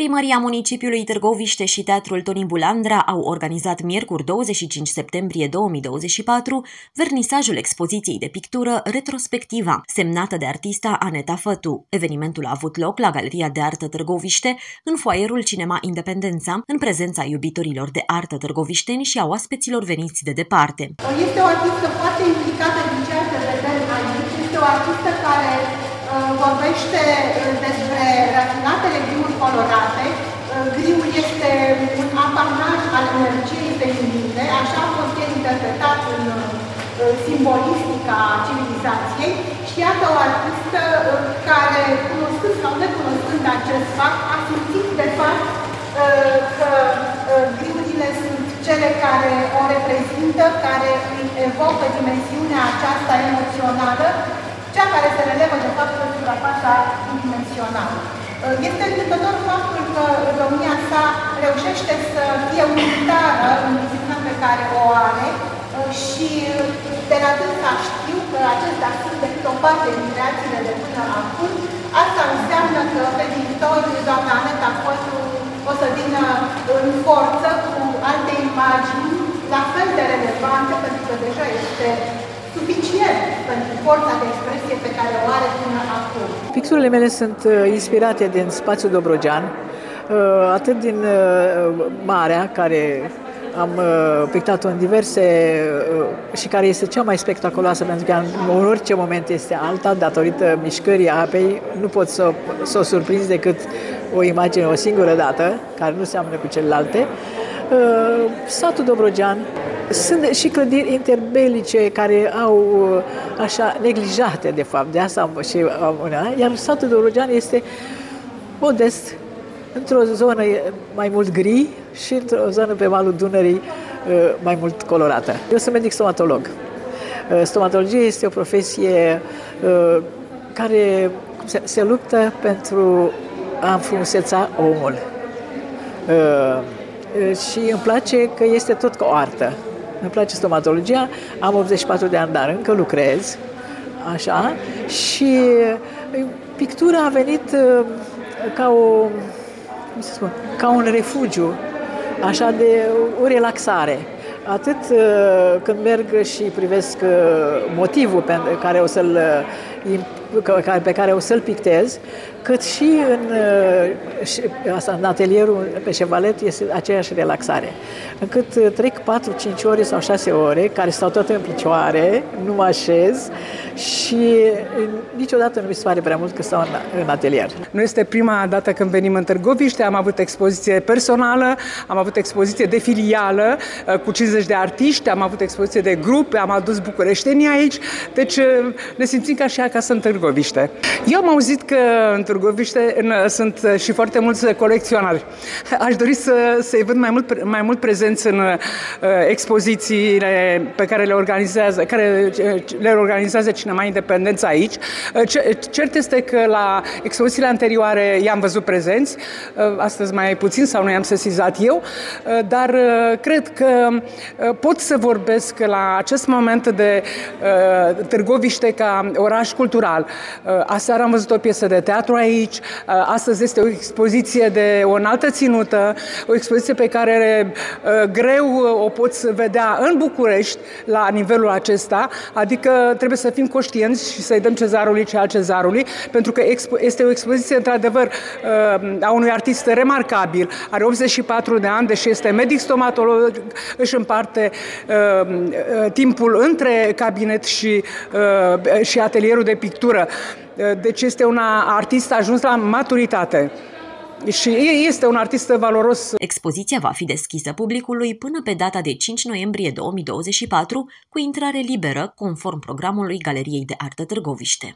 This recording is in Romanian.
Primăria municipiului Târgoviște și Teatrul Tonin Bulandra au organizat miercuri 25 septembrie 2024 vernisajul expoziției de pictură Retrospectiva, semnată de artista Aneta Fătu. Evenimentul a avut loc la Galeria de Artă Târgoviște, în foaierul Cinema Independența, în prezența iubitorilor de artă târgovișteni și a oaspeților veniți de departe. Este o artistă foarte implicată din ceea ce vedem aici. Este o artistă care uh, vorbește uh, despre rafinatele griuri colorate. Uh, griul este un apanaj al energiei feminine, așa a fost el interpretat în simbolistica civilizației și iată o artistă care, cunoscând sau necunoscând acest fapt, a simțit de fapt că griurile sunt cele care o reprezintă, care îi evocă dimensiunea aceasta emoțională, cea care se relevă de fapt pe suprafața dimensională. Este întâmplător faptul că domnia sa reușește să fie unitară în disciplina pe care o are și de la dânsa știu că acestea sunt decât o parte din creațiile de până acum. Asta înseamnă că pe viitor doamna Aneta Fotu o să vină în forță cu alte imagini la fel de relevante, pentru că deja este suficient pentru forța de expresie pe care o are până acum. Pixurile mele sunt uh, inspirate din spațiul Dobrogean, uh, atât din uh, Marea, care am pictat-o în diverse și care este cea mai spectaculoasă pentru că în orice moment este alta datorită mișcării apei. Nu pot să, să o surprinzi decât o imagine o singură dată, care nu seamănă cu celelalte. Uh, satul Dobrogean, sunt și clădiri interbelice care au uh, așa neglijate, de fapt, de asta am și am una, iar satul Dobrogean este modest, într-o zonă mai mult gri și într-o zonă pe malul Dunării uh, mai mult colorată. Eu sunt medic stomatolog. Stomatologie este o profesie care se, se luptă pentru a înfrumuseța omul. Eh, și îmi place că este tot ca o artă. Îmi place stomatologia, am 84 de ani, dar încă lucrez, așa, și eh, pictura a venit eh, ca o, cum să spun, ca un refugiu, așa de o relaxare. Atât când merg și privesc motivul pe care o să-l pe care o să-l pictez, cât și în, uh, asta, în atelierul pe șevalet este aceeași relaxare. Încât uh, trec 4, 5 ore sau 6 ore, care stau tot în picioare, nu mă așez și uh, niciodată nu mi se pare prea mult că stau în, în atelier. Nu este prima dată când venim în Târgoviște, am avut expoziție personală, am avut expoziție de filială cu 50 de artiști, am avut expoziție de grupe, am adus bucureștenii aici, deci ne simțim ca și acasă în Târgoviște. Eu am auzit că în Târgoviște în, sunt și foarte mulți colecționari. Aș dori să, să-i văd mai mult, mai mult prezenți în uh, expozițiile pe care le organizează, care le organizează Cinema Independența aici. Uh, cert este că la expozițiile anterioare i-am văzut prezenți, uh, astăzi mai puțin sau nu i-am sesizat eu, uh, dar uh, cred că uh, pot să vorbesc la acest moment de uh, Târgoviște ca oraș cultural. Uh, aseară am văzut o piesă de teatru aici, uh, astăzi este o expoziție de o înaltă ținută, o expoziție pe care uh, greu o poți vedea în București la nivelul acesta, adică trebuie să fim conștienți și să-i dăm cezarului ce al cezarului, pentru că este o expoziție într-adevăr a unui artist remarcabil, are 84 de ani, deși este medic stomatolog, își împarte timpul între cabinet și, și atelierul de pictură. Deci este un artist ajuns la maturitate. Și este un artist valoros. Expoziția va fi deschisă publicului până pe data de 5 noiembrie 2024, cu intrare liberă, conform programului Galeriei de Artă Târgoviște.